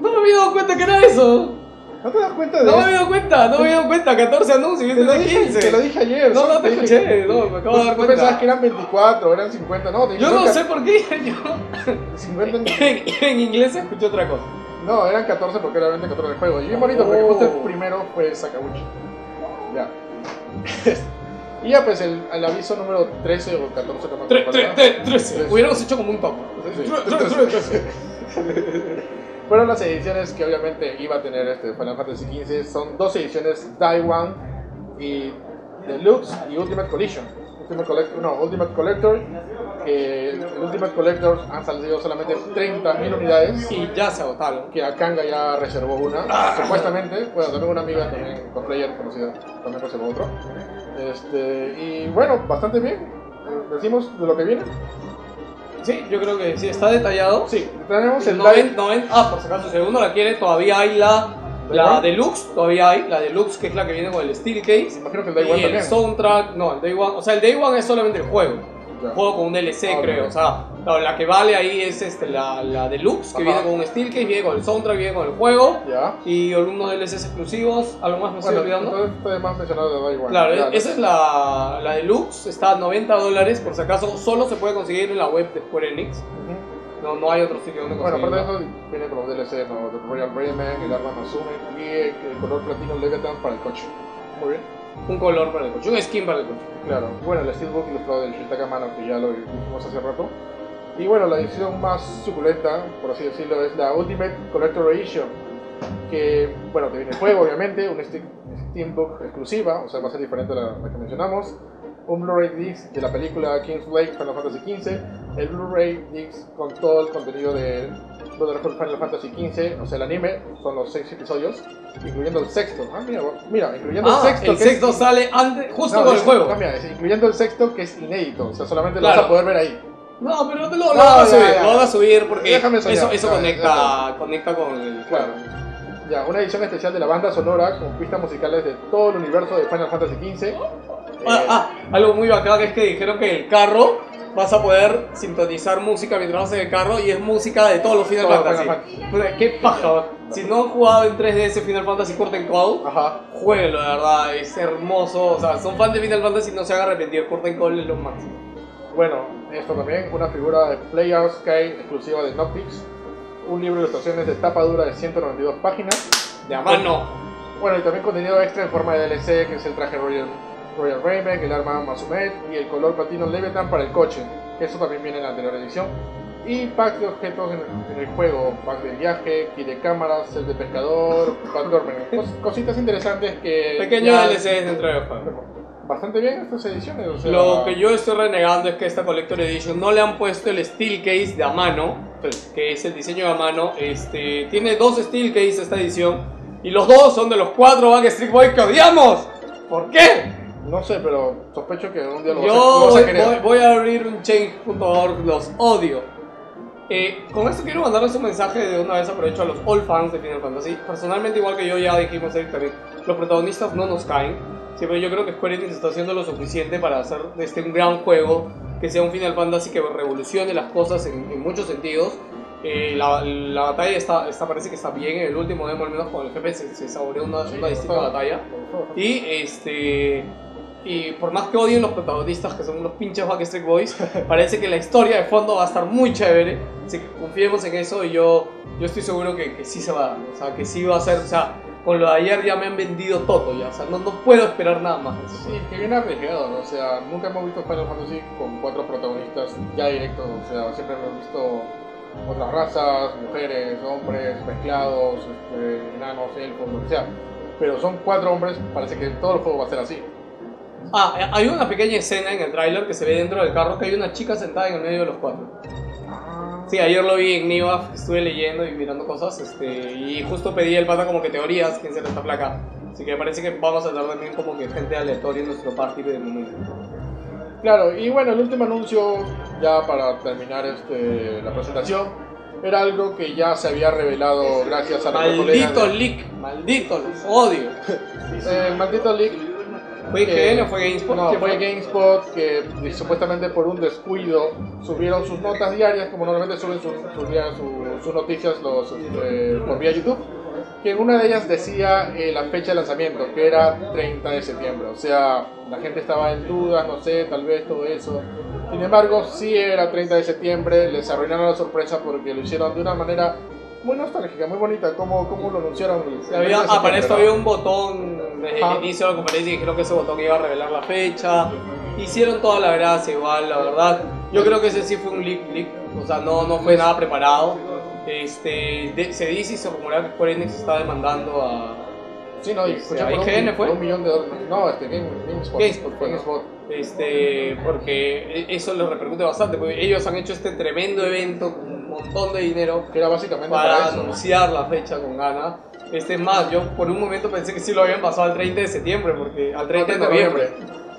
Speaker 1: No me había dado cuenta que era eso.
Speaker 2: ¿No te das cuenta de
Speaker 1: No me
Speaker 2: eso?
Speaker 1: había dado cuenta, no me había dado cuenta. 14 anuncios, yo
Speaker 2: Te lo
Speaker 1: 15.
Speaker 2: te lo dije ayer.
Speaker 1: No, no te escuché, no, me acabo de dar
Speaker 2: Tú pensabas que eran 24, eran 50, no, te dije
Speaker 1: Yo no sé por qué yo
Speaker 2: 50, en,
Speaker 1: en inglés escuché otra cosa.
Speaker 2: no, eran 14 porque era 20, 14 del juego. Y bien bonito, porque justo el oh. primero fue Sakaguchi. Ya. y ya pues el, el aviso número 13 o 14 que me acuerdo.
Speaker 1: 13. Hubiéramos hecho como un topo.
Speaker 2: Sí,
Speaker 1: 13.
Speaker 2: Pero las ediciones que obviamente iba a tener este Final Fantasy XV son dos ediciones, Daiwan y Deluxe y Ultimate Collision. Ultimate Collector, no, Ultimate Collector, que el Ultimate Collector han salido solamente 30.000 unidades.
Speaker 1: Y ya se agotaron.
Speaker 2: Que Akanga ya reservó una,
Speaker 1: ah,
Speaker 2: supuestamente. Bueno, también una amiga, también cosplayer conocida, también reservó otro. Este, y bueno, bastante bien. Decimos de lo que viene.
Speaker 1: Sí, yo creo que sí, está detallado.
Speaker 2: Sí, tenemos el
Speaker 1: Noven-
Speaker 2: live.
Speaker 1: noven- ah, por si acaso, si alguno la quiere, todavía hay la,
Speaker 2: ¿Day
Speaker 1: la? Deluxe, todavía hay, la Deluxe que es la que viene con el Steel Case.
Speaker 2: Imagino que el Day
Speaker 1: y
Speaker 2: One
Speaker 1: el
Speaker 2: también.
Speaker 1: soundtrack, no, el Day One, o sea, el Day One es solamente el juego. El juego con un DLC,
Speaker 2: Ah,
Speaker 1: creo. O sea, la, la que vale ahí es este, la, la Deluxe, que
Speaker 2: Ajá.
Speaker 1: viene con un Steel Case, viene con el soundtrack, viene con el juego.
Speaker 2: Ya.
Speaker 1: Y algunos DLCs exclusivos, algo más me estoy
Speaker 2: Bueno,
Speaker 1: olvidando.
Speaker 2: entonces está de más mencionado de One.
Speaker 1: Claro,
Speaker 2: Ya,
Speaker 1: esa es la, la deluxe, está a 90 dólares, por si acaso solo se puede conseguir en la web de Square Enix,
Speaker 2: Ujú.
Speaker 1: no, no hay otro sitio donde
Speaker 2: Bueno, aparte de eso, viene con los DLC, ¿no? The Royal Rayman, el arma Mazume y el color platino Leviathan para el coche. Muy bien.
Speaker 1: Un color para el coche, un skin para el coche.
Speaker 2: Claro. Bueno, el Steelbook ilustrado del Shintaka Mano, que ya lo vimos hace rato. Y bueno, la edición más suculenta, por así decirlo, es la Ultimate Collector Edition. Que, bueno, te viene el juego, obviamente, un Ste- Steelbook exclusiva, o sea, va a ser diferente a la, la que mencionamos. Un Blu-ray disc de la película King's Blade Final Fantasy XV. El Blu-ray disc con todo el contenido de Final Fantasy XV, o sea, el anime, son los seis episodios, incluyendo el sexto. Ah, mira, mira incluyendo
Speaker 1: Ah,
Speaker 2: el sexto.
Speaker 1: el
Speaker 2: que es-
Speaker 1: sexto sale antes, justo
Speaker 2: no,
Speaker 1: con el
Speaker 2: es-
Speaker 1: juego.
Speaker 2: no, mira, es incluyendo el sexto que es inédito, o sea, solamente lo
Speaker 1: Claro.
Speaker 2: vas a poder ver ahí.
Speaker 1: No, pero te lo, lo
Speaker 2: No,
Speaker 1: van a
Speaker 2: ya,
Speaker 1: subir,
Speaker 2: ya.
Speaker 1: lo van a subir porque
Speaker 2: Déjame soñar,
Speaker 1: eso, eso
Speaker 2: ya,
Speaker 1: conecta, conecta con el
Speaker 2: Claro.
Speaker 1: juego.
Speaker 2: Ya, una edición especial de la banda sonora con pistas musicales de todo el universo de Final Fantasy XV.
Speaker 1: Ah,
Speaker 2: Eh,
Speaker 1: ah, algo muy bacán es que dijeron que el carro vas a poder sintonizar música mientras vas en el carro y es música de todos los Final
Speaker 2: Todo
Speaker 1: Fantasy.
Speaker 2: Final Fantasy.
Speaker 1: Qué paja. Si no han jugado en 3DS Final Fantasy Curtain Call, jueguenlo de verdad, es hermoso. O sea, son fans de Final Fantasy no se hagan arrepentir. Curtain Call es lo máximo.
Speaker 2: Bueno, esto también, una figura de Player Sky exclusiva de Noptix. Un libro de ilustraciones de tapa dura de 192 páginas.
Speaker 1: De a mano.
Speaker 2: Bueno, y también contenido extra en forma de DLC, que es el traje Royal, Royal Raven, el arma Mazumet y el color platino Leviathan para el coche, que eso también viene en la anterior edición. Y packs de objetos en el, en el juego, pack de viaje, kit de cámaras, set de pescador, pack cos- cositas interesantes que...
Speaker 1: Pequeño
Speaker 2: ya-
Speaker 1: DLC dentro del juego.
Speaker 2: Bastante bien estas ediciones, o sea...
Speaker 1: Lo que yo estoy renegando es que esta Collector Edition no le han puesto el Steel Case de a mano, que es el diseño de a mano. Este, tiene dos Steel Case esta edición y los dos son de los cuatro Backstreet Boys que odiamos. ¿Por qué?
Speaker 2: No sé, pero sospecho que un día lo
Speaker 1: Yo
Speaker 2: vas a querer.
Speaker 1: voy- voy a abrir un change.org, los odio. Eh, con esto quiero mandarles un mensaje de una vez aprovecho a los all fans de Final Fantasy. Personalmente, igual que yo ya dijimos Eric también, los protagonistas no nos caen. Siempre yo creo que Square Enix está haciendo lo suficiente para hacer de este un gran juego, que sea un Final Fantasy que revolucione las cosas en, en muchos sentidos. Eh, la, la batalla está, está, parece que está bien, en el último demo al menos con el jefe se, se saboreó una, una distinta batalla. Y este. Y por más que odien los protagonistas, que son unos pinches Backstreet Boys, parece que la historia de fondo va a estar muy chévere. Así que confiemos en eso y yo, yo estoy seguro que, que sí se va a dar. O sea, que sí va a ser. O sea, con lo de ayer ya me han vendido todo ya. O sea, no, no puedo esperar nada más.
Speaker 2: Sí, que viene arriesgado, ¿no? o sea, nunca hemos visto Final Fantasy con cuatro protagonistas ya directos, o sea, siempre hemos visto otras razas, mujeres, hombres, mezclados, este, enanos, elfos, lo que sea. Pero son cuatro hombres, parece que todo el juego va a ser así.
Speaker 1: Ah, eh, hay una pequeña escena en el tráiler que se ve dentro del carro que hay una chica sentada en el medio de los cuatro. Sí, ayer lo vi en Nivaf, estuve leyendo y mirando cosas, este, y justo pedí el pata como que teorías, quién será esta placa. Así que parece que vamos a tener también como que gente aleatoria en nuestro party de momento.
Speaker 2: Claro, y bueno, el último anuncio, ya para terminar este, la presentación, era algo que ya se había revelado gracias a la
Speaker 1: Maldito leak, maldito, los odio.
Speaker 2: Eh, maldito leak
Speaker 1: ¿Fue
Speaker 2: Eh,
Speaker 1: IGN o fue GameSpot?
Speaker 2: No,
Speaker 1: ¿Qué
Speaker 2: fue GameSpot que y supuestamente por un descuido subieron sus notas diarias, como normalmente suben sus, sus, noticias los, este, por vía YouTube, que en una de ellas decía eh, la fecha de lanzamiento, que era 30 de septiembre. O sea, la gente estaba en dudas, no sé, tal vez todo eso. Sin embargo, sí era 30 de septiembre, les arruinaron la sorpresa porque lo hicieron de una manera muy nostálgica, muy bonita, como, como lo anunciaron. el 30 de
Speaker 1: Había,
Speaker 2: ¿no?
Speaker 1: había un botón desde
Speaker 2: Ajá.
Speaker 1: el inicio de la conferencia y dijeron que ese botón iba a revelar la fecha. Hicieron toda la gracia igual, la verdad. Yo creo que ese sí fue un leak, leak. O sea, no, no fue nada preparado. Este, de- se dice y se rumoraba que Square Enix está demandando a,
Speaker 2: Sí, no, y
Speaker 1: Este,
Speaker 2: por
Speaker 1: IGN
Speaker 2: un,
Speaker 1: fue.
Speaker 2: un millón de dólares. No, este, Game, GameSpot.
Speaker 1: GameSpot.
Speaker 2: GameSpot.
Speaker 1: Este, porque eso les repercute bastante, porque ellos han hecho este tremendo evento montón de dinero
Speaker 2: Que era básicamente
Speaker 1: para
Speaker 2: para eso.
Speaker 1: anunciar la fecha con ganas. Este es más, yo por un momento pensé que sí lo habían pasado al 30 de septiembre, porque al 30 de noviembre.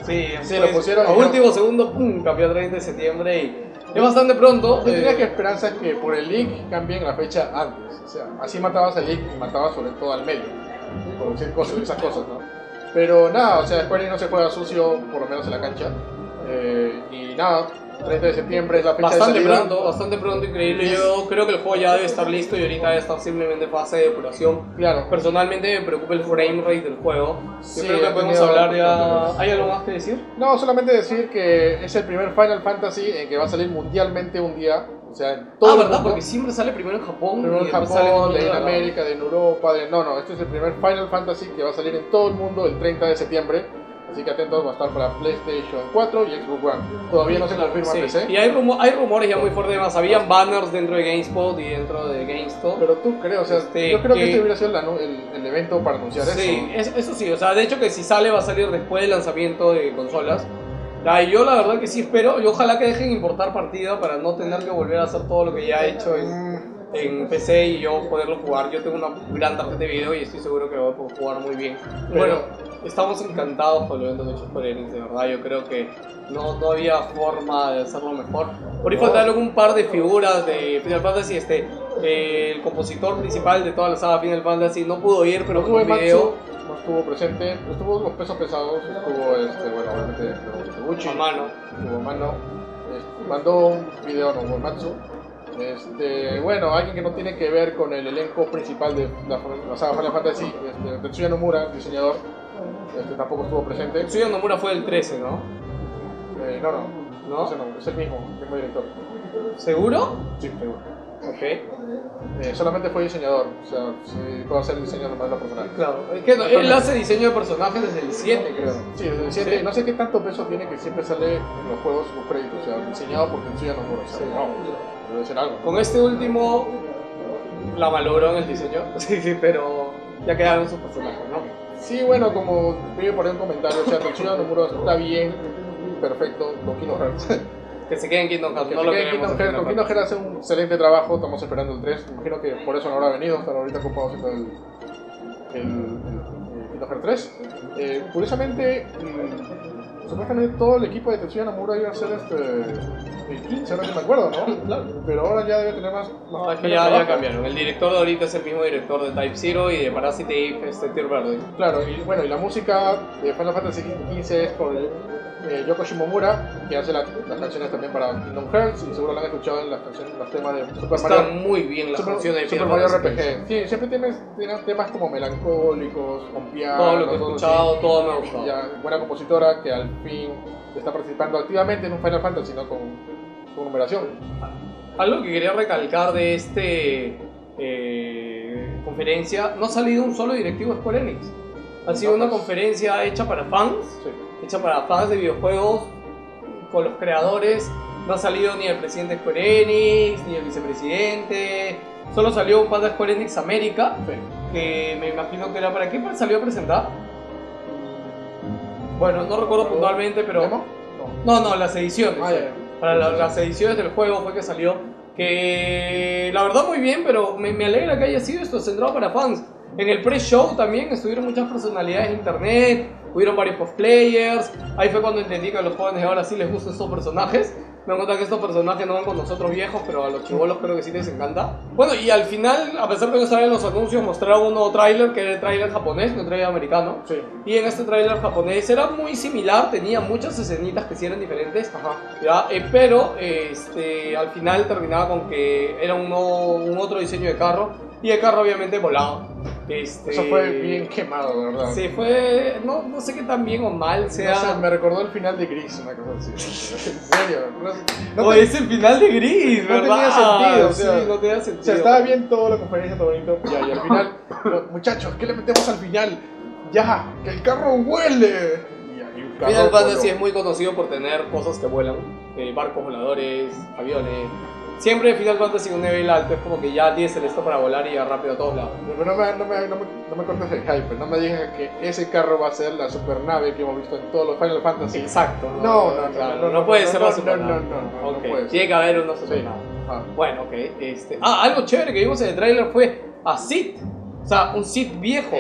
Speaker 1: Sí,
Speaker 2: Sí, lo pusieron
Speaker 1: a
Speaker 2: no-
Speaker 1: último segundo, pum, cambió al 30 de septiembre y es bastante pronto.
Speaker 2: Yo tenía
Speaker 1: eh,
Speaker 2: que esperanza que por el leak cambien la fecha antes. O sea, así matabas al leak y matabas sobre todo al medio. Por decir cosas, esas cosas, ¿no? Pero nada, o sea, Square no se juega sucio, por lo menos en la cancha. Eh, y nada, 30 de septiembre es la fecha
Speaker 1: Bastante
Speaker 2: de salida.
Speaker 1: pronto, bastante pronto, increíble. Yo creo que el juego ya debe estar listo y ahorita debe estar simplemente en fase de depuración.
Speaker 2: Claro.
Speaker 1: Personalmente me preocupa el frame rate del juego. Yo
Speaker 2: Sí,
Speaker 1: creo que podemos hablar ya. ¿Hay algo más que decir?
Speaker 2: No, solamente decir que es el primer Final Fantasy en que va a salir mundialmente un día. O sea, en todo
Speaker 1: ah, ¿verdad?
Speaker 2: mundo.
Speaker 1: Porque siempre sale primero en Japón.
Speaker 2: Primero en
Speaker 1: sale
Speaker 2: Japón, de en
Speaker 1: lado.
Speaker 2: América, de en Europa, de... No, no, este es el primer Final Fantasy que va a salir en todo el mundo el 30 de septiembre. Así que atentos, va a estar para PlayStation 4 y Xbox One. Todavía no se confirma
Speaker 1: Sí,
Speaker 2: PC.
Speaker 1: Y hay, rumo- hay rumores ya muy fuertes más. Habían banners dentro de GameSpot y dentro de GameStop.
Speaker 2: Pero tú crees, o sea,
Speaker 1: Este,
Speaker 2: yo creo que,
Speaker 1: que-
Speaker 2: este hubiera sido el, anu- el- el evento para anunciar
Speaker 1: Sí,
Speaker 2: eso.
Speaker 1: es- eso sí, o sea, de hecho que si sale va a salir después del lanzamiento de consolas. Ya, y yo la verdad que sí espero, y ojalá que dejen importar partida para no tener que volver a hacer todo lo que ya he hecho en, en PC y yo poderlo jugar. Yo tengo una gran tarjeta de video y estoy seguro que lo voy a jugar muy bien.
Speaker 2: Pero-
Speaker 1: bueno, estamos encantados con el evento que ha hecho Square Enix, de verdad. Yo creo que no, no había forma de hacerlo mejor. Por ahí
Speaker 2: No.
Speaker 1: faltaron un par de figuras de Final Fantasy. Este, eh, el compositor principal de toda la saga Final Fantasy no pudo ir, pero
Speaker 2: no
Speaker 1: con un video.
Speaker 2: Matsu, no estuvo presente, estuvo los pesos pesados, estuvo, este, bueno, obviamente, Noguchi,
Speaker 1: A mano.
Speaker 2: estuvo Mano, este, mandó un video a Nobuematsu. Este, bueno, alguien que no tiene que ver con el elenco principal de la, la saga Final Fantasy, este, Tetsuya Nomura, diseñador, este, tampoco estuvo presente.
Speaker 1: Tetsuya Nomura fue el 13, ¿no?
Speaker 2: Eh, no, no,
Speaker 1: ¿No?
Speaker 2: ese no, es el mismo, el mismo director.
Speaker 1: ¿Seguro?
Speaker 2: Sí, seguro.
Speaker 1: Ok.
Speaker 2: Eh, solamente fue diseñador, o sea, se a hacer el diseño nomás de los personajes.
Speaker 1: Claro. Es que no, él hace diseño de personajes desde el 7, creo.
Speaker 2: Sí, desde el 7,
Speaker 1: Sí.
Speaker 2: no sé qué tanto peso tiene que siempre sale en los juegos los créditos, o sea, diseñado por Tetsuya Nomura, o sea,
Speaker 1: Sí.
Speaker 2: no, algo.
Speaker 1: Con este último la malogró en el diseño, sí, sí, pero ya quedaron sus personajes, ¿no?
Speaker 2: Sí, bueno, como vi por ahí un comentario, o sea, Tetsuya Nomura está bien, perfecto, con Kingdom Hearts.
Speaker 1: Que se queden en Kingdom Hearts,
Speaker 2: Que
Speaker 1: no
Speaker 2: se
Speaker 1: lo
Speaker 2: quede en
Speaker 1: queremos.
Speaker 2: Kingdom Hearts, con
Speaker 1: Kingdom
Speaker 2: Hearts hace un excelente trabajo, estamos esperando el 3, imagino que por eso no habrá venido, están ahorita ocupados haciendo el, el, el, el Kingdom Hearts 3. Eh, curiosamente, mm, supuestamente todo el equipo de Tetsuya Nomura iba a ser este, el 15, ahora que me acuerdo, ¿no?
Speaker 1: Claro.
Speaker 2: Pero ahora ya debe tener más... Más
Speaker 1: es que
Speaker 2: menos
Speaker 1: ya, ya cambiaron. El director de ahorita es el mismo director de Type Zero y de Parasite Eve, este Tier Verde.
Speaker 2: Claro, y bueno, y la música de Final Fantasy XV es por eh, Yoko Shimomura, que hace la- las canciones también para Kingdom Hearts, y seguro lo han escuchado en las canciones, los temas de Super Mario.
Speaker 1: Están muy bien las
Speaker 2: Super,
Speaker 1: canciones de
Speaker 2: Super Mario. RPG. Sí, siempre tienes temas como melancólicos, con piano.
Speaker 1: Todo lo que he
Speaker 2: todo
Speaker 1: escuchado,
Speaker 2: así.
Speaker 1: todo me ha gustado.
Speaker 2: Ya, buena compositora que al fin está participando activamente en un Final Fantasy, ¿no? Con, con numeración.
Speaker 1: Algo que quería recalcar de este eh, conferencia, no ha salido un solo directivo de Square Enix. Ha sido
Speaker 2: No,
Speaker 1: una
Speaker 2: pues.
Speaker 1: conferencia hecha para fans,
Speaker 2: Sí.
Speaker 1: Hecha para fans de videojuegos, con los creadores. No ha salido ni el presidente de Square Enix, ni el vicepresidente. Solo salió un fan de Square Enix América,
Speaker 2: sí.
Speaker 1: que me imagino que era para qué salió a presentar. Bueno, no recuerdo puntualmente, pero...
Speaker 2: ¿Demo?
Speaker 1: No, no, las ediciones.
Speaker 2: Ah.
Speaker 1: Para la- las ediciones del juego fue que salió. Que la verdad muy bien, pero me, me alegra que haya sido esto centrado para fans. En el pre-show también estuvieron muchas personalidades de internet, hubieron varios cosplayers. Ahí fue cuando entendí que a los jóvenes ahora sí les gustan estos personajes. Me cuenta que estos personajes no van con nosotros viejos, pero a los chivolos creo que sí les encanta. Bueno, y al final, a pesar de que no salían los anuncios, mostraron un nuevo tráiler, que era el tráiler japonés, no el tráiler americano.
Speaker 2: Sí.
Speaker 1: Y en este tráiler japonés era muy similar, tenía muchas escenitas que sí eran diferentes.
Speaker 2: Ajá.
Speaker 1: Eh, pero este, al final terminaba con que era un, nuevo- un otro diseño de carro y el carro obviamente volaba. Este,
Speaker 2: Eso fue bien quemado, de verdad.
Speaker 1: Sí, fue. No, no sé qué tan bien o mal sea.
Speaker 2: No sé, me recordó el final de Gris, una cosa así. en serio. No,
Speaker 1: o
Speaker 2: te-
Speaker 1: es el final de Gris,
Speaker 2: No
Speaker 1: ¿verdad?
Speaker 2: tenía sentido, o sea,
Speaker 1: sí, no tenía sentido.
Speaker 2: O sea, estaba bien toda la conferencia, todo bonito. Ya, y al final, lo- muchachos, ¿qué le metemos al final? Ya, que el carro huele.
Speaker 1: Final Fantasy es muy conocido por tener cosas que vuelan, eh, barcos voladores, aviones. Siempre Final Fantasy un nivel alto es como que ya tienes el esto para volar y ir rápido a todos lados.
Speaker 2: Pero no me, no me, no me, no me cortes el hype, no me digas que ese carro va a ser la supernave que hemos visto en todos los Final Fantasy.
Speaker 1: Exacto.
Speaker 2: No, no, no, no, no,
Speaker 1: puede ser la
Speaker 2: no,
Speaker 1: supernave.
Speaker 2: no, no, no, no
Speaker 1: Ok,
Speaker 2: puede ser.
Speaker 1: Tiene que haber una
Speaker 2: Sí.
Speaker 1: supernave.
Speaker 2: Ah.
Speaker 1: Bueno, ok. Este... Ah, algo chévere que vimos en el tráiler fue a Sid. O sea, un Sid viejo.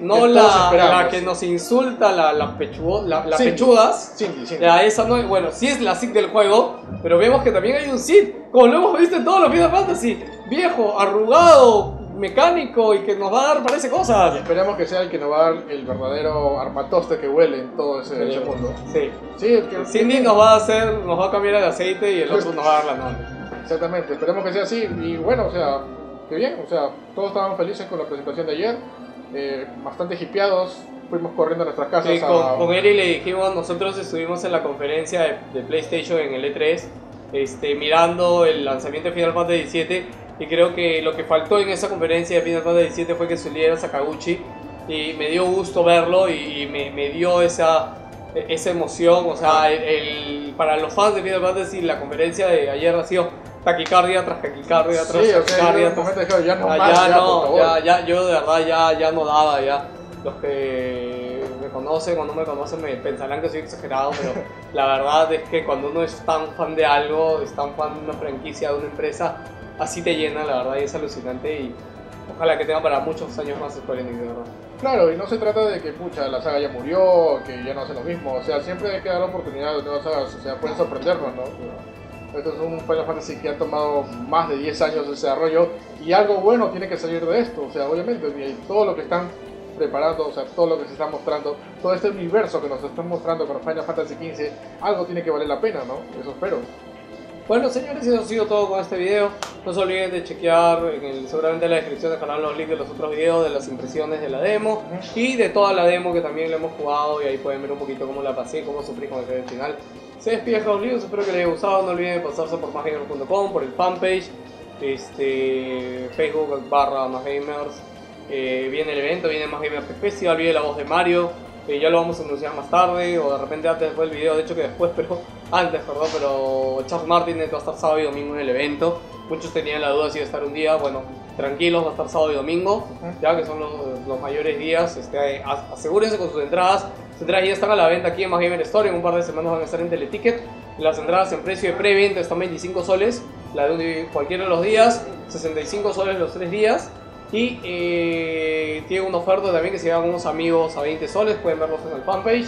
Speaker 1: No la, la que nos insulta, la, la, pechugo- la, las
Speaker 2: Sí.
Speaker 1: pechudas.
Speaker 2: Cindy, Cindy.
Speaker 1: Ya, esa no es, bueno, sí es la Sid del juego, pero vemos que también hay un Sid, como lo hemos visto en todos los Final Fantasy, viejo, arrugado, mecánico y que nos va a dar, parece
Speaker 2: Y
Speaker 1: cosas.
Speaker 2: esperemos que sea el que nos va a dar el verdadero armatoste que huele en todo ese, ese mundo.
Speaker 1: Sí.
Speaker 2: Sí, el que,
Speaker 1: Cindy nos va a hacer, nos va a cambiar el aceite y el otro nos va a dar la nave.
Speaker 2: Exactamente, esperemos que sea así. Y bueno, o sea, que bien, o sea, todos estábamos felices con la presentación de ayer, eh, bastante hipeados, fuimos corriendo a nuestras casas
Speaker 1: Sí,
Speaker 2: a...
Speaker 1: con, con Eri le dijimos, nosotros estuvimos en la conferencia de, de PlayStation en el E3, este, mirando el lanzamiento de Final Fantasy VII y creo que lo que faltó en esa conferencia de Final Fantasy VII fue que su líder era Sakaguchi y me dio gusto verlo y, y me, me dio esa, esa emoción, o sea, el, el- para los fans de Final Fantasy la conferencia de ayer ha sido taquicardia tras taquicardia tras
Speaker 2: Sí, o sea,
Speaker 1: taquicardia tras
Speaker 2: momento dije, ya no
Speaker 1: Ah,
Speaker 2: más,
Speaker 1: ya,
Speaker 2: ya,
Speaker 1: no, ya, ya, yo de verdad ya, ya no daba ya. Los que me conocen o no me conocen me pensarán que soy exagerado, pero la verdad es que cuando uno es tan fan de algo, es tan fan de una franquicia, de una empresa, así te llena, la verdad, y es alucinante y ojalá que tenga para muchos años más Square Enix, de verdad.
Speaker 2: Claro, y no se trata de que pucha, la saga ya murió, que ya no hace lo mismo, o sea, siempre hay que dar la oportunidad de nuevas sagas, o sea, pueden sorprendernos, ¿no? Esto es un Final Fantasy que ha tomado más de 10 años de desarrollo y algo bueno tiene que salir de esto, o sea, obviamente, todo lo que están preparando, o sea, todo lo que se está mostrando, todo este universo que nos están mostrando con Final Fantasy XV, algo tiene que valer la pena, ¿no? Eso espero.
Speaker 1: Bueno, señores, eso ha sido todo con este video. No se olviden de chequear, en el, seguramente en la descripción dejarán los links de los otros videos, de las impresiones de la demo y de toda la demo que también le hemos jugado y ahí pueden ver un poquito cómo la pasé, cómo sufrí con el final. Se despide House espero que les haya gustado, no olviden pasarse por másgamers.com, por el fanpage, este, Facebook barra másgamers. Eh, viene el evento, viene Más Gamer Festival, viene la voz de Mario, que ya lo vamos a anunciar más tarde, o de repente antes después del video, de hecho que después, pero antes, perdón, pero Charles Martinet va a estar sábado y domingo en el evento. Muchos tenían la duda si iba a estar un día, bueno, tranquilos, va a estar sábado y domingo, ya que son los, los mayores días. Este, as- asegúrense con sus entradas. Las entradas ya están a la venta aquí en Más Gamer Store, en un par de semanas van a estar en Teleticket. Las entradas en precio de preventa están 25 soles, la de cualquiera de los días, 65 soles los tres días. Y eh, tiene una oferta también que se llaman unos amigos a 20 soles, pueden verlos en el fanpage.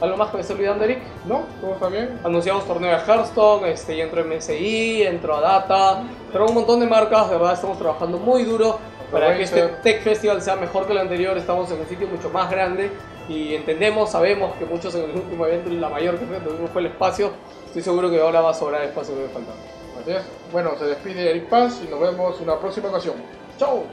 Speaker 1: ¿Algo más que me esté olvidando, Eric?
Speaker 2: ¿No? ¿Todo está bien?
Speaker 1: Anunciamos torneo de Hearthstone, este, ya entró en MSI, entró a Data, pero un montón de marcas, de verdad estamos trabajando muy duro para que este. Tech Festival sea mejor que el anterior, estamos en un sitio mucho más grande y entendemos, sabemos que muchos en el último evento la mayor que tuvimos fue el espacio, estoy seguro que ahora va a sobrar espacio que me falta.
Speaker 2: Así es. Bueno, se despide Eric Paz y nos vemos en una próxima ocasión. ¡Chao!